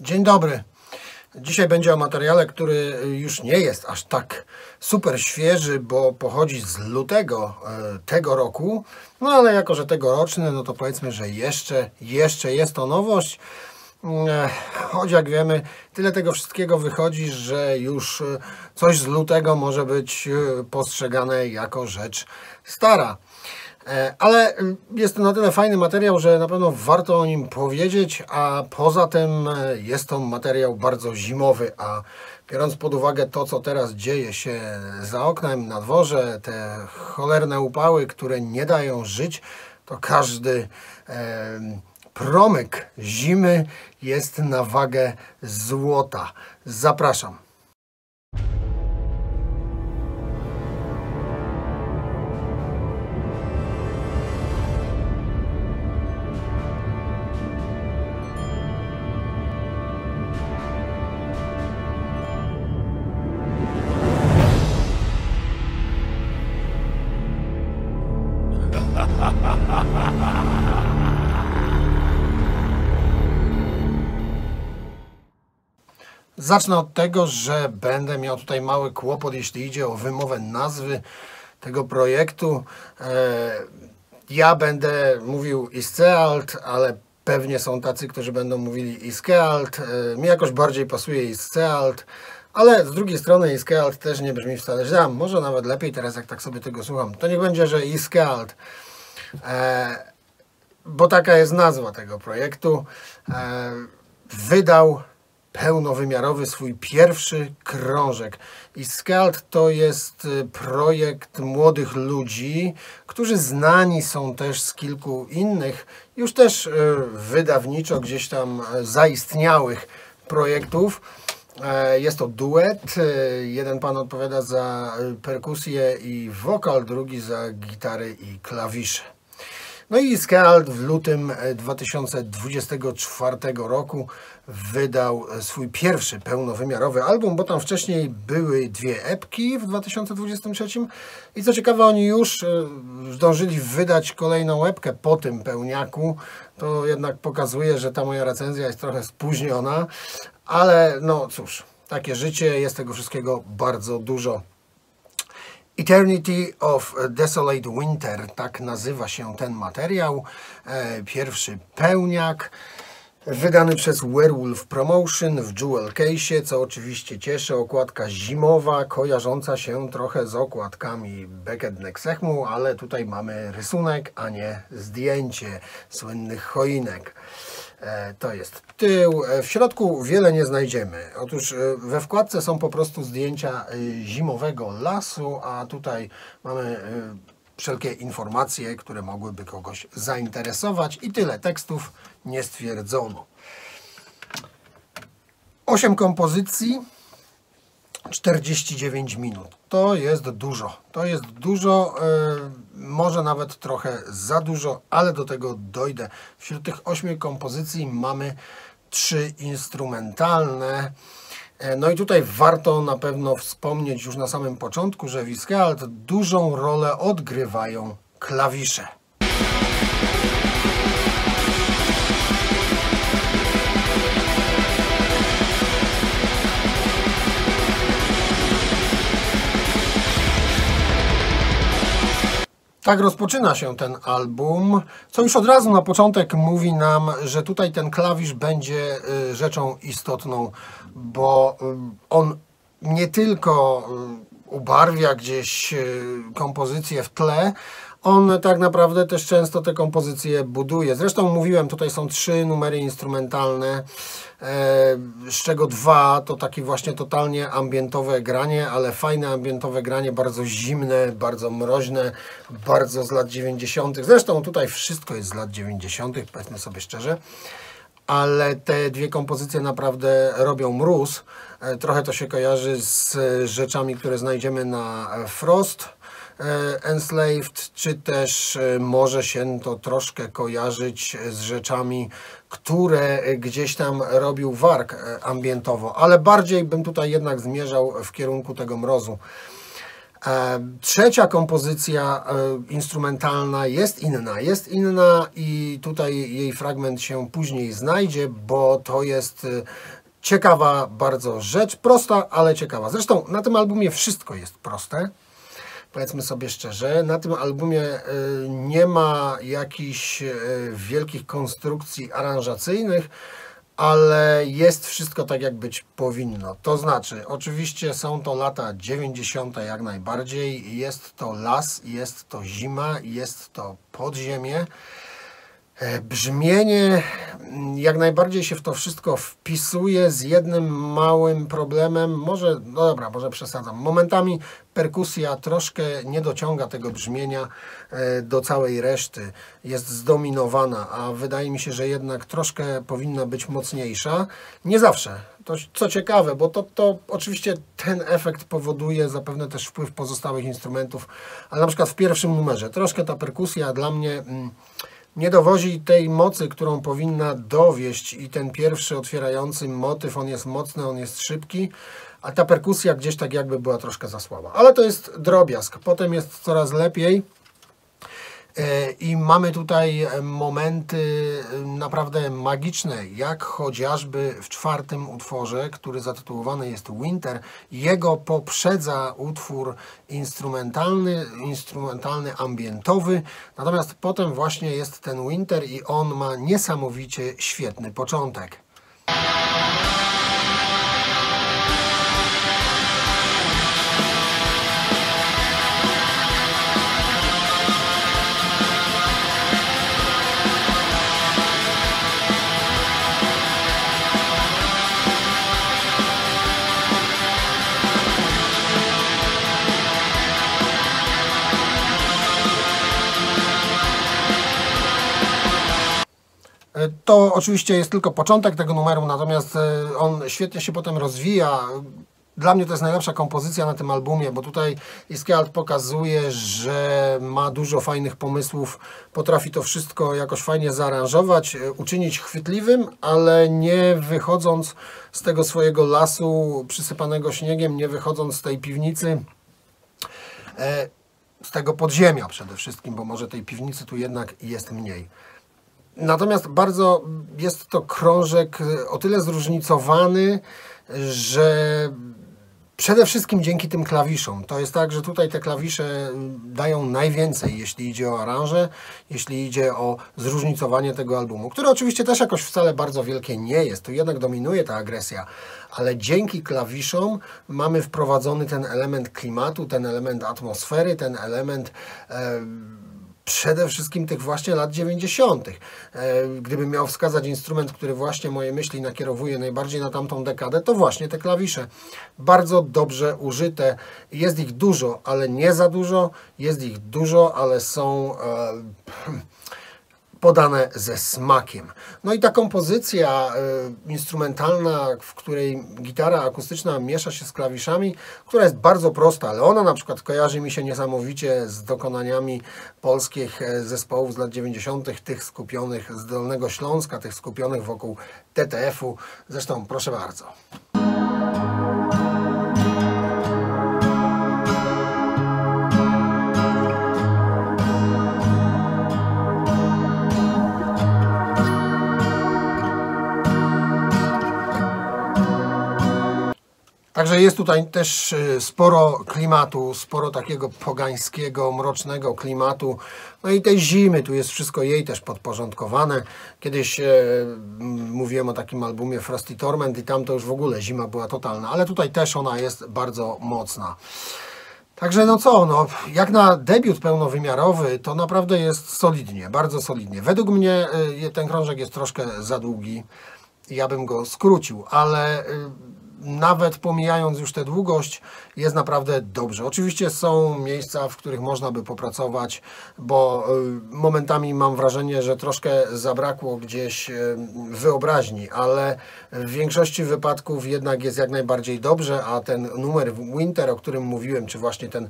Dzień dobry. Dzisiaj będzie o materiale, który już nie jest aż tak super świeży, bo pochodzi z lutego e, tego roku. No ale jako, że tegoroczny, no to powiedzmy, że jeszcze, jeszcze jest to nowość. E, Choć jak wiemy, tyle tego wszystkiego wychodzi, że już e, coś z lutego może być postrzegane jako rzecz stara. E, Ale y, jest to na tyle fajny materiał, że na pewno warto o nim powiedzieć, a poza tym e, jest to materiał bardzo zimowy, a biorąc pod uwagę to, co teraz dzieje się za oknem, na dworze, te cholerne upały, które nie dają żyć, to każdy e, promyk zimy jest na wagę złota. Zapraszam. Zacznę od tego, że będę miał tutaj mały kłopot, jeśli idzie o wymowę nazwy tego projektu. E, Ja będę mówił Iscealt, ale pewnie są tacy, którzy będą mówili Iskealt. E, Mi jakoś bardziej pasuje Iscealt, ale z drugiej strony Iskealt też nie brzmi wcale źle. Może nawet lepiej teraz, jak tak sobie tego słucham. To niech będzie, że Iskealt. E, bo taka jest nazwa tego projektu. Wydał pełnowymiarowy swój pierwszy krążek. I Skald to jest y, projekt młodych ludzi, którzy znani są też z kilku innych, już też y, wydawniczo gdzieś tam y, zaistniałych projektów. E, Jest to duet. E, Jeden pan odpowiada za perkusję i wokal, drugi za gitary i klawisze. No i Skald w lutym e, 2024 roku wydał e, swój pierwszy pełnowymiarowy album, bo tam wcześniej były dwie epki w 2023 i co ciekawe oni już e, zdążyli wydać kolejną epkę po tym pełniaku. To jednak pokazuje, że ta moja recenzja jest trochę spóźniona, ale no cóż, takie życie, jest tego wszystkiego bardzo dużo. Eternity of Desolate Winter, tak nazywa się ten materiał. E, Pierwszy pełniak, wydany przez Werewolf Promotion w Jewel Case, co oczywiście cieszy. Okładka zimowa, kojarząca się trochę z okładkami Beckett Nexechmu, ale tutaj mamy rysunek, a nie zdjęcie słynnych choinek. E, To jest tył. E, W środku wiele nie znajdziemy. Otóż e, we wkładce są po prostu zdjęcia zimowego lasu, a tutaj mamy wszelkie informacje, które mogłyby kogoś zainteresować i tyle tekstów nie stwierdzono. Osiem kompozycji, 49 minut. To jest dużo. To jest dużo, e, może nawet trochę za dużo, ale do tego dojdę. Wśród tych ośmiu kompozycji mamy trzy instrumentalne. E, No i tutaj warto na pewno wspomnieć już na samym początku, że w Viscalt dużą rolę odgrywają klawisze. Tak rozpoczyna się ten album, co już od razu na początek mówi nam, że tutaj ten klawisz będzie y, rzeczą istotną, bo y, on nie tylko y, ubarwia gdzieś kompozycję w tle, on tak naprawdę też często te kompozycje buduje. Zresztą mówiłem, tutaj są trzy numery instrumentalne, e, z czego dwa to takie właśnie totalnie ambientowe granie, ale fajne ambientowe granie, bardzo zimne, bardzo mroźne, bardzo z lat 90. Zresztą tutaj wszystko jest z lat 90., powiedzmy sobie szczerze ale te dwie kompozycje naprawdę robią mróz. E, Trochę to się kojarzy z rzeczami, które znajdziemy na e, Frost Enslaved, czy też e, może się to troszkę kojarzyć z rzeczami, które e, gdzieś tam robił Wark e, ambientowo, ale bardziej bym tutaj jednak zmierzał w kierunku tego mrozu. E, trzecia kompozycja e, instrumentalna jest inna. Jest inna i tutaj jej fragment się później znajdzie, bo to jest e, ciekawa bardzo rzecz, prosta, ale ciekawa. Zresztą na tym albumie wszystko jest proste. Powiedzmy sobie szczerze, na tym albumie nie ma jakichś wielkich konstrukcji aranżacyjnych ale jest wszystko tak, jak być powinno. To znaczy, oczywiście są to lata 90. jak najbardziej, jest to las, jest to zima, jest to podziemie. E, brzmienie mm, jak najbardziej się w to wszystko wpisuje z jednym małym problemem. Może, no dobra, może przesadzam. Momentami perkusja troszkę nie dociąga tego brzmienia e, do całej reszty. Jest zdominowana, a wydaje mi się, że jednak troszkę powinna być mocniejsza. Nie zawsze. To co ciekawe, bo to, to oczywiście ten efekt powoduje zapewne też wpływ pozostałych instrumentów, ale na przykład w pierwszym numerze troszkę ta perkusja dla mnie. Mm, nie dowozi tej mocy, którą powinna dowieść i ten pierwszy otwierający motyw, on jest mocny, on jest szybki, a ta perkusja gdzieś tak jakby była troszkę za słaba. Ale to jest drobiazg. Potem jest coraz lepiej. E, I mamy tutaj e, momenty e, naprawdę magiczne, jak chociażby w czwartym utworze, który zatytułowany jest Winter. Jego poprzedza utwór instrumentalny, instrumentalny ambientowy, natomiast potem właśnie jest ten Winter i on ma niesamowicie świetny początek. To oczywiście jest tylko początek tego numeru, natomiast e, on świetnie się potem rozwija. Dla mnie to jest najlepsza kompozycja na tym albumie, bo tutaj Iskialt pokazuje, że ma dużo fajnych pomysłów, potrafi to wszystko jakoś fajnie zaaranżować, e, uczynić chwytliwym, ale nie wychodząc z tego swojego lasu przysypanego śniegiem, nie wychodząc z tej piwnicy, e, z tego podziemia przede wszystkim, bo może tej piwnicy tu jednak jest mniej. Natomiast bardzo jest to krążek o tyle zróżnicowany, że przede wszystkim dzięki tym klawiszom. To jest tak, że tutaj te klawisze dają najwięcej, jeśli idzie o aranże, jeśli idzie o zróżnicowanie tego albumu, które oczywiście też jakoś wcale bardzo wielkie nie jest. Tu jednak dominuje ta agresja, ale dzięki klawiszom mamy wprowadzony ten element klimatu, ten element atmosfery, ten element. E, przede wszystkim tych właśnie lat 90. E, gdybym miał wskazać instrument, który właśnie moje myśli nakierowuje najbardziej na tamtą dekadę, to właśnie te klawisze. Bardzo dobrze użyte. Jest ich dużo, ale nie za dużo. Jest ich dużo, ale są... E, podane ze smakiem. No i ta kompozycja y, instrumentalna, w której gitara akustyczna miesza się z klawiszami, która jest bardzo prosta, ale ona na przykład kojarzy mi się niesamowicie z dokonaniami polskich e, zespołów z lat 90., tych skupionych z Dolnego Śląska, tych skupionych wokół TTF-u. Zresztą proszę bardzo. Także jest tutaj też y, sporo klimatu, sporo takiego pogańskiego, mrocznego klimatu. No i tej zimy, tu jest wszystko jej też podporządkowane. Kiedyś e, mówiłem o takim albumie Frosty Torment i tam to już w ogóle zima była totalna, ale tutaj też ona jest bardzo mocna. Także no co, no, jak na debiut pełnowymiarowy, to naprawdę jest solidnie, bardzo solidnie. Według mnie y, ten krążek jest troszkę za długi, ja bym go skrócił, ale nawet pomijając już tę długość, jest naprawdę dobrze. Oczywiście są miejsca, w których można by popracować, bo y, momentami mam wrażenie, że troszkę zabrakło gdzieś y, wyobraźni, ale w większości wypadków jednak jest jak najbardziej dobrze, a ten numer Winter, o którym mówiłem, czy właśnie ten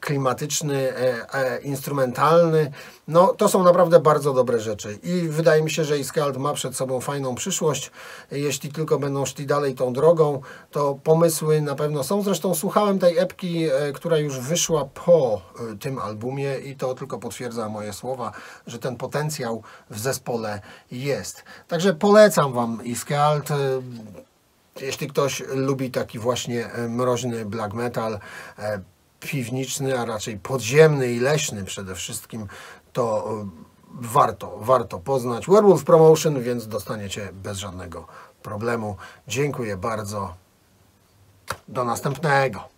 klimatyczny, e, e, instrumentalny, no to są naprawdę bardzo dobre rzeczy i wydaje mi się, że Iskald ma przed sobą fajną przyszłość, jeśli tylko będą szli dalej tą drogą. To pomysły na pewno są. Zresztą słuchałem tej epki, e, która już wyszła po e, tym albumie i to tylko potwierdza moje słowa, że ten potencjał w zespole jest. Także polecam Wam Iskalt. E, Jeśli ktoś lubi taki właśnie mroźny black metal, piwniczny, a raczej podziemny i leśny przede wszystkim, to warto, warto poznać Werewolf Promotion, więc dostaniecie bez żadnego problemu. Dziękuję bardzo. Do następnego.